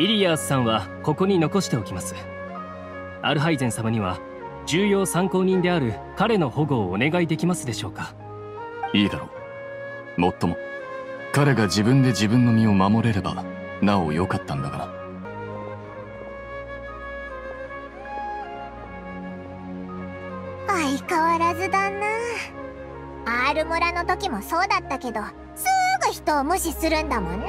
イリアースさんはここに残しておきます。アルハイゼン様には重要参考人である彼の保護をお願いできますでしょうか？いいだろう。もっとも。彼が自分で自分の身を守れればなお良かったんだがな。相変わらずだな。アール村の時もそうだったけどすぐ人を無視するんだもんな。